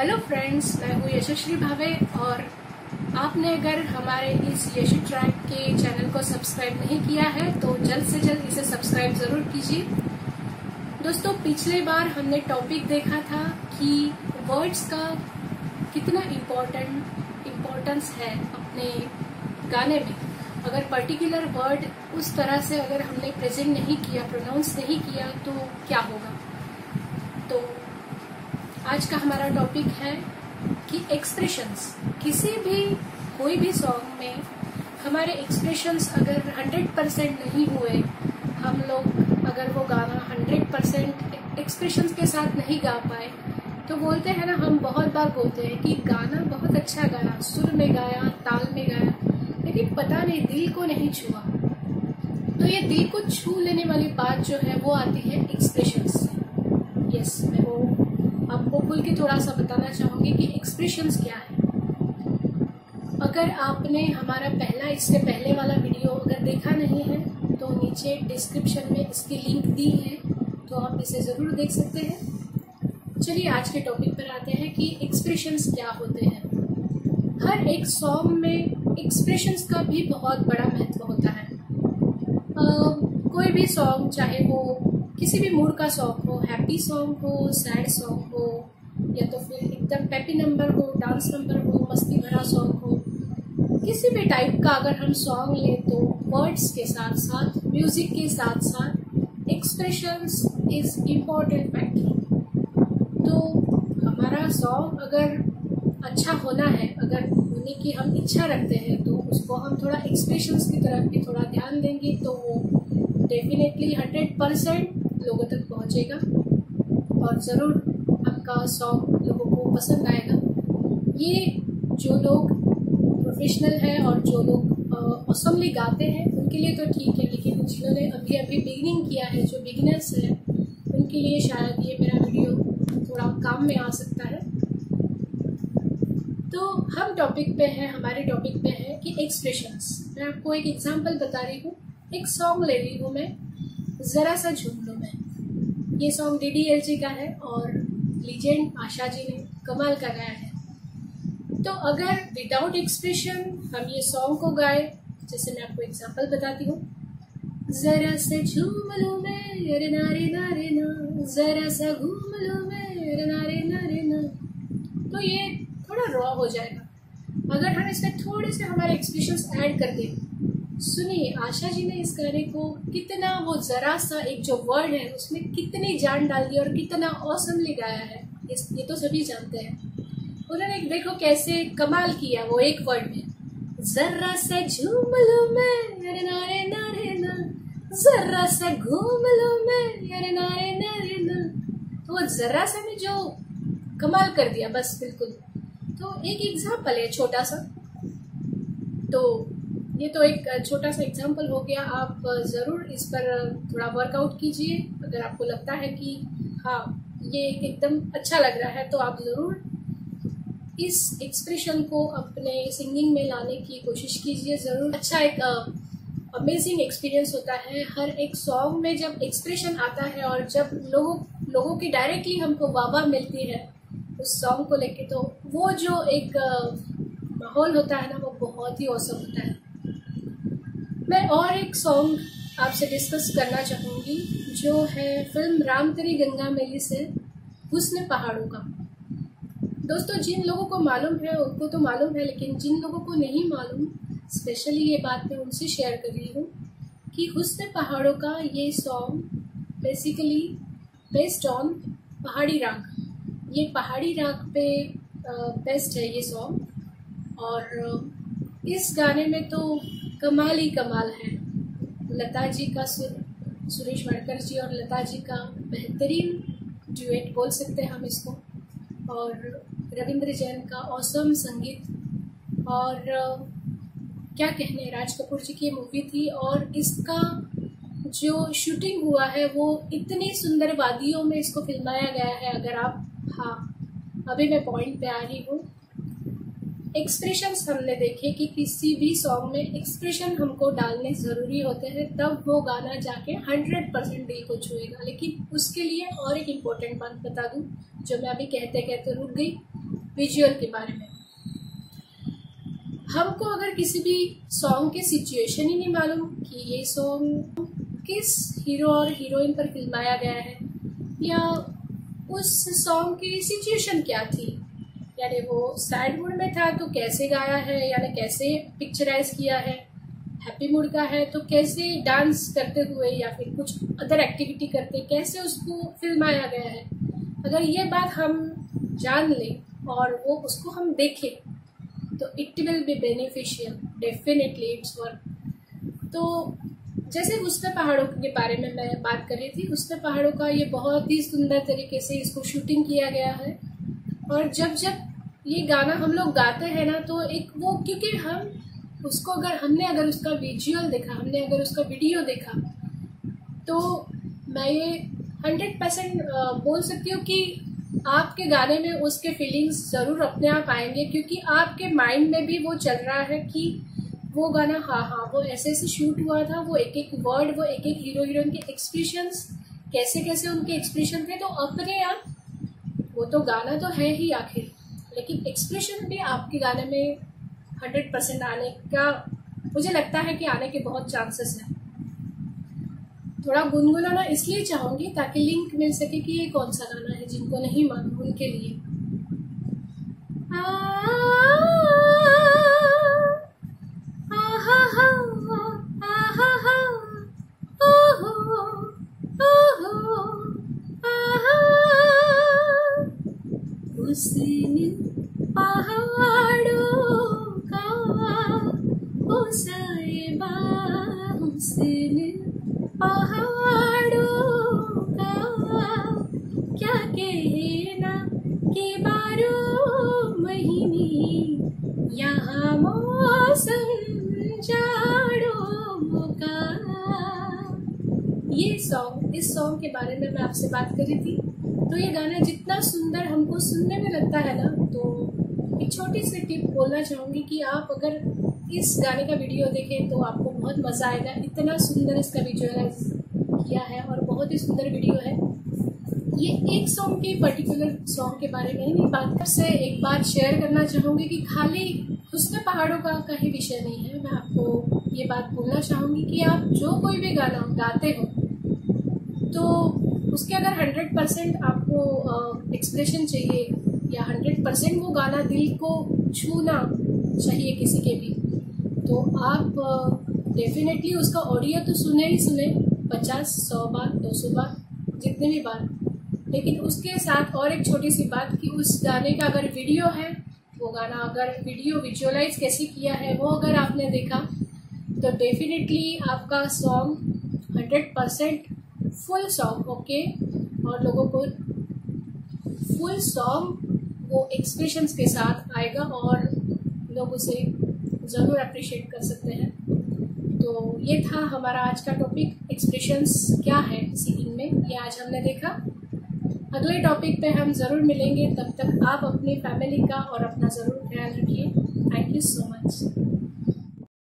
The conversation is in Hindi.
हेलो फ्रेंड्स मैं हूँ यशस्वी भावे और आपने अगर हमारे इस यशु ट्रैक के चैनल को सब्सक्राइब नहीं किया है तो जल्द से जल्द इसे सब्सक्राइब ज़रूर कीजिए। दोस्तों, पिछले बार हमने टॉपिक देखा था कि वर्ड्स का कितना इम्पोर्टेंट इम्पोर्टेंस है अपने गाने में। अगर पर्टिकुलर वर्ड उस तरह से अगर हमने प्रेजेंट नहीं किया प्रोनाउंस नहीं किया तो क्या होगा? तो आज का हमारा टॉपिक है कि एक्सप्रेशंस किसी भी, कोई भी सॉन्ग में हमारे एक्सप्रेशंस अगर 100 परसेंट नहीं हुए, हम लोग अगर वो गाना 100 परसेंट एक्सप्रेशंस के साथ नहीं गा पाए तो बोलते हैं ना, हम बहुत बार बोलते हैं कि गाना बहुत अच्छा गाया, सुर में गाया, ताल में गाया, लेकिन पता नहीं, दिल को नहीं छुआ। तो ये दिल को छू लेने वाली बात जो है, वो आती है एक्सप्रेशन से। यस मैं वो आपको खुल के थोड़ा सा बताना चाहूँगी कि एक्सप्रेशन क्या है। अगर आपने हमारा पहला इससे पहले वाला वीडियो अगर देखा नहीं है तो नीचे डिस्क्रिप्शन में इसकी लिंक दी है तो आप इसे ज़रूर देख सकते हैं। चलिए आज के टॉपिक पर आते हैं कि एक्सप्रेशंस क्या होते हैं। हर एक सॉन्ग में एक्सप्रेशंस का भी बहुत बड़ा महत्व होता है। uh, कोई भी सॉन्ग चाहे वो किसी भी मूड का सॉन्ग हो हैप्पी सॉन्ग हो सैड सॉन्ग हो, या तो फिर एकदम पैपी नंबर हो डांस नंबर हो, मस्ती भरा सॉन्ग हो, किसी भी टाइप का अगर हम सॉन्ग लें तो वर्ड्स के साथ साथ म्यूज़िक के साथ साथ एक्सप्रेशंस इज़ इम्पोर्टेंट फैक्टर तो हमारा सॉन्ग अगर अच्छा होना है, अगर होने की हम इच्छा रखते हैं तो उसको हम थोड़ा एक्सप्रेशंस की तरफ़ भी थोड़ा ध्यान देंगे तो वो डेफिनेटली हंड्रेड परसेंट लोगों तक पहुंचेगा। और ज़रूर आपका सॉन्ग लोगों को पसंद आएगा। ये जो लोग प्रोफेशनल है और जो लोग असमली गाते हैं, उनके लिए तो ठीक है, लेकिन जिन्होंने अभी अभी बिगिनिंग किया है, जो बिगिनर्स हैं, उनके लिए शायद ये मेरा वीडियो थोड़ा काम में आ सकता है। तो हम टॉपिक पे हैं, हमारे टॉपिक पे है कि एक्सप्रेशंस मैं आपको एक एग्जांपल बता रही हूँ। एक सॉन्ग ले रही हूँ मैं। ज़रा सा झूम लो मैं। ये song D D L J का है और लीजेंड आशा जी ने कमाल का गाया है। तो अगर विदाउट एक्सप्रेशन हम ये सॉन्ग को गाए, जैसे मैं आपको एग्जांपल बताती हूँ। जरा से झूम लो मैं अरे नारे नारे ना जरा सा घूम लो मैं अरे नारे नारे ना तो ये थोड़ा रॉ हो जाएगा। अगर हम इसमें थोड़े से हमारे एक्सप्रेशन ऐड कर दें सुनिए, आशा जी ने इस गाने को कितना वो जरा सा एक जो वर्ड है, उसमें कितनी जान डाल दी और कितना औसमली गाया है ये तो सभी जानते हैं। उन्होंने देखो कैसे कमाल किया वो एक वर्ड में। जरा सा झूम लो मैं, अरे नारे नारे ना। जरा सा घूम लो मैं, अरे नारे नारे ना। तो वो जरा सा में जो कमाल कर दिया, बस बिल्कुल। तो एक एग्ज़ाम्पल है छोटा सा। तो ये तो एक छोटा सा एग्ज़ाम्पल हो गया। आप ज़रूर इस पर थोड़ा वर्कआउट कीजिए। अगर आपको लगता है कि हाँ ये एकदम अच्छा लग रहा है तो आप ज़रूर इस एक्सप्रेशन को अपने सिंगिंग में लाने की कोशिश कीजिए। ज़रूर अच्छा एक अमेजिंग एक्सपीरियंस होता है। हर एक सॉन्ग में जब एक्सप्रेशन आता है और जब लोगों लोगों की डायरेक्टली हमको वाह मिलती है, उस सॉन्ग को लेके तो वो जो एक माहौल होता है ना, वो बहुत ही औसम होता है। मैं और एक सॉन्ग आपसे डिस्कस करना चाहूँगी, जो है फ़िल्म राम तेरी गंगा मेली से हुस्न पहाड़ों का। दोस्तों, जिन लोगों को मालूम है, उनको तो मालूम है, लेकिन जिन लोगों को नहीं मालूम स्पेशली ये बात मैं उनसे शेयर कर रही हूँ कि हुस्न पहाड़ों का ये सॉन्ग बेसिकली बेस्ड ऑन पहाड़ी राग। ये पहाड़ी राग पे बेस्ट है ये सॉन्ग और इस गाने में तो कमाल ही कमाल है। लता जी का सुर, सुरेश वाडकर जी और लता जी का बेहतरीन ड्यूएट बोल सकते हैं हम इसको। और रविंद्र जैन का औसम संगीत। और क्या कहने, राज कपूर जी की मूवी थी और इसका जो शूटिंग हुआ है वो इतनी सुंदर वादियों में इसको फिल्माया गया है। अगर आप हाँ अभी मैं पॉइंट पे आ रही हूँ। एक्सप्रेशन हमने देखे कि किसी भी सॉन्ग में एक्सप्रेशन हमको डालने ज़रूरी होते हैं, तब वो गाना जाके हंड्रेड परसेंट दिल को छुएगा। लेकिन उसके लिए और एक इम्पोर्टेंट बात बता दूँ, जो मैं अभी कहते कहते रुक गई विजुअल के बारे में। हमको अगर किसी भी सॉन्ग के सिचुएशन ही नहीं मालूम कि ये सॉन्ग किस हीरो और हीरोइन पर फिल्माया गया है, या उस सॉन्ग की सिचुएशन क्या थी यानी वो सैड मूड में था तो कैसे गाया है? यानी कैसे पिक्चराइज किया है? हैप्पी मूड का है तो कैसे डांस करते हुए या फिर कुछ अदर एक्टिविटी करते, कैसे उसको फिल्माया गया है? अगर ये बात हम जान लें और वो उसको हम देखें तो it will be beneficial definitely it's work तो जैसे हुस्न पहाड़ों के बारे में मैं बात कर रही थी हुस्न पहाड़ों का ये बहुत ही सुंदर तरीके से इसको शूटिंग किया गया है। और जब जब ये गाना हम लोग गाते हैं ना तो एक वो, क्योंकि हम उसको अगर हमने अगर उसका विजुअल देखा, हमने अगर उसका वीडियो देखा तो मैं ये हंड्रेड परसेंट बोल सकती हूँ कि आपके गाने में उसके फीलिंग्स ज़रूर अपने आप आएँगे, क्योंकि आपके माइंड में भी वो चल रहा है कि वो गाना हाँ हाँ वो ऐसे ऐसे शूट हुआ था, वो एक एक वर्ड वो एक एक हीरो हीरोइन के एक्सप्रेशंस कैसे कैसे उनके एक्सप्रेशन थे तो अपने आप, वो तो गाना तो है ही आखिर। लेकिन एक्सप्रेशन भी आपके गाने में हंड्रेड परसेंट आने का, मुझे लगता है कि आने के बहुत चांसेस हैं। थोड़ा गुनगुनाना इसलिए चाहूँगी ताकि लिंक मिल सके कि ये कौन सा गाना है जिनको नहीं मालूम उनके लिए। पहाड़ों का ओ साहिबा हुस्न पहाड़ों का क्या कहना के बारह महीने यहाँ मौसम ये सॉन्ग इस सॉन्ग के बारे में मैं आपसे बात कर थी। तो ये गाना जितना सुंदर सुनने में लगता है ना तो एक छोटी सी टिप बोलना चाहूँगी कि आप अगर इस गाने का वीडियो देखें तो आपको बहुत मज़ा आएगा। इतना सुंदर इसका विजुअलाइज किया है और बहुत ही सुंदर वीडियो है। ये एक सॉन्ग के पर्टिकुलर सॉन्ग के बारे में नहीं, बात से एक बात शेयर करना चाहूँगी कि खाली उसमें पहाड़ों का कहीं विषय नहीं है। मैं आपको ये बात बोलना चाहूँगी कि आप जो कोई भी गाना गाते हो तो उसके अगर हंड्रेड परसेंट आपको एक्सप्रेशन चाहिए या हंड्रेड परसेंट वो गाना दिल को छूना चाहिए किसी के भी तो आप डेफिनेटली उसका ऑडियो तो सुने ही सुने, पचास, सौ बार, दो सौ बार, जितने भी बार, लेकिन उसके साथ और एक छोटी सी बात कि उस गाने का अगर वीडियो है, वो गाना अगर वीडियो विजुअलाइज कैसे किया है, वो अगर आपने देखा तो डेफिनेटली आपका song hundred percent full song, okay? और लोगों को फुल सॉन्ग वो एक्सप्रेशंस के साथ आएगा और लोग उसे ज़रूर अप्रिशिएट कर सकते हैं। तो ये था हमारा आज का टॉपिक एक्सप्रेशंस क्या है सिंगिंग में? ये आज हमने देखा। अगले टॉपिक पे हम ज़रूर मिलेंगे। तब तक आप अपनी फैमिली का और अपना ज़रूर ख्याल रखिए। Thank you so much